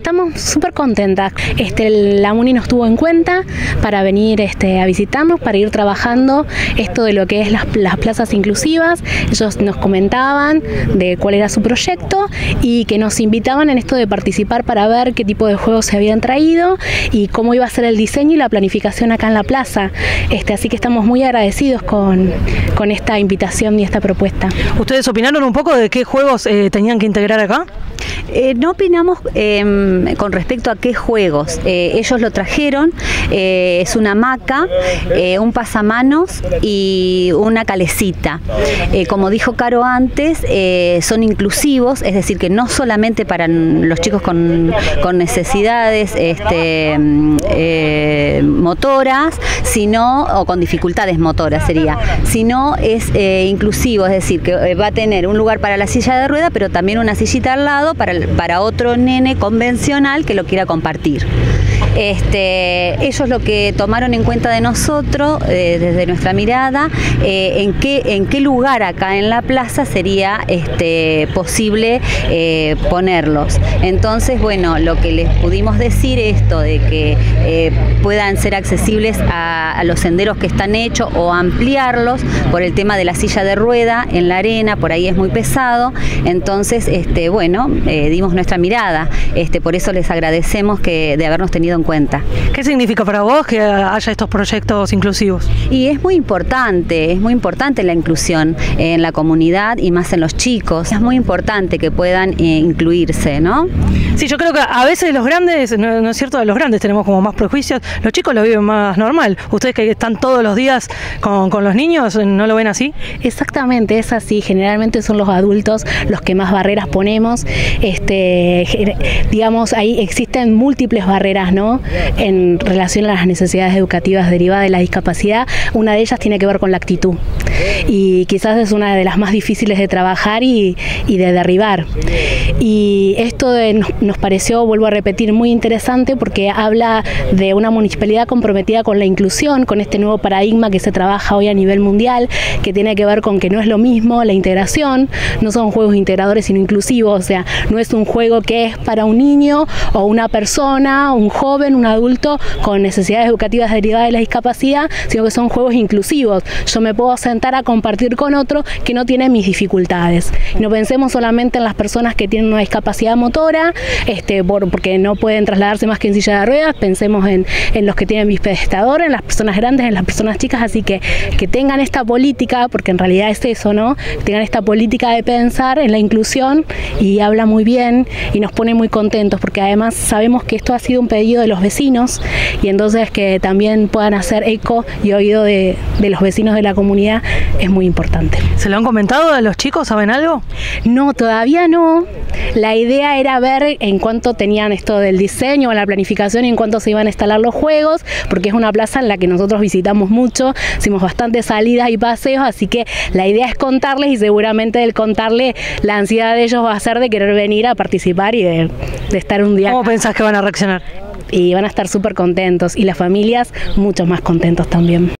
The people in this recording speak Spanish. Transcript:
Estamos súper contentas. Este, la MUNI nos tuvo en cuenta para venir este, a visitarnos, para ir trabajando esto de lo que es las, plazas inclusivas. Ellos nos comentaban de cuál era su proyecto y que nos invitaban en esto de participar para ver qué tipo de juegos se habían traído y cómo iba a ser el diseño y la planificación acá en la plaza. Este, así que estamos muy agradecidos con, con esta invitación y esta propuesta. ¿Ustedes opinaron un poco de qué juegos eh, tenían que integrar acá? Eh, no opinamos em, con respecto a qué juegos. Eh, ellos lo trajeron, eh, es una hamaca, un pasamanos y una calecita. como dijo Caro antes, son inclusivos, es decir, que no solamente para los chicos con, necesidades este, motoras, sino, o con dificultades motoras sería, sino es inclusivo, es decir, que va a tener un lugar para la silla de rueda, pero también una sillita al lado para para, otro nene convencional que lo quiera compartir. Este, ellos lo que tomaron en cuenta de nosotros, eh, desde nuestra mirada, eh, en, qué, en qué lugar acá en la plaza sería este, posible eh, ponerlos. Entonces, bueno, lo que les pudimos decir esto de que puedan ser accesibles a, los senderos que están hechos o ampliarlos por el tema de la silla de rueda en la arena, por ahí es muy pesado. Entonces, este, bueno, dimos nuestra mirada. Por eso les agradecemos que, de habernos tenido en cuenta. ¿Qué significa para vos que haya estos proyectos inclusivos? Y es muy importante, es muy importante la inclusión en la comunidad y más en los chicos. Es muy importante que puedan eh, incluirse, ¿no? Sí, yo creo que a veces los grandes, no, es cierto, los grandes tenemos como más prejuicios, los chicos lo viven más normal. Ustedes que están todos los días con, con los niños, ¿no lo ven así? Exactamente, es así. Generalmente son los adultos los que más barreras ponemos. Este, digamos, ahí existen múltiples barreras, ¿no? En relación a las necesidades educativas derivadas de la discapacidad, una de ellas tiene que ver con la actitud. Y quizás es una de las más difíciles de trabajar y, de derribar. Y esto nos pareció, vuelvo a repetir, muy interesante porque habla de una municipalidad comprometida con la inclusión, con este nuevo paradigma que se trabaja hoy a nivel mundial, que tiene que ver con que no es lo mismo la integración, no son juegos integradores sino inclusivos, o sea, no es un juego que es para un niño o una persona, un joven, un adulto con necesidades educativas derivadas de la discapacidad, sino que son juegos inclusivos. Yo me puedo sentar a compartir con otro que no tiene mis dificultades. No pensemos solamente en las personas que tienen una discapacidad motora, este, porque no pueden trasladarse más que en silla de ruedas, pensemos en, los que tienen bispedestador, en las personas grandes, en las personas chicas, así que que tengan esta política, porque en realidad es eso, ¿no? tengan esta política de pensar en la inclusión y habla muy bien y nos pone muy contentos, porque además sabemos que esto ha sido un pedido de los vecinos y entonces que también puedan hacer eco y oído de, los vecinos de la comunidad es muy importante. ¿Se lo han comentado a los chicos? ¿Saben algo? No, todavía no. La idea era ver en cuánto tenían esto del diseño, la planificación y en cuánto se iban a instalar los juegos, porque es una plaza en la que nosotros visitamos mucho, hicimos bastantes salidas y paseos, así que la idea es contarles y seguramente el contarle la ansiedad de ellos va a ser de querer venir a participar y de, de estar un día. ¿Cómo pensás que van a reaccionar? Y van a estar súper contentos y las familias mucho más contentos también.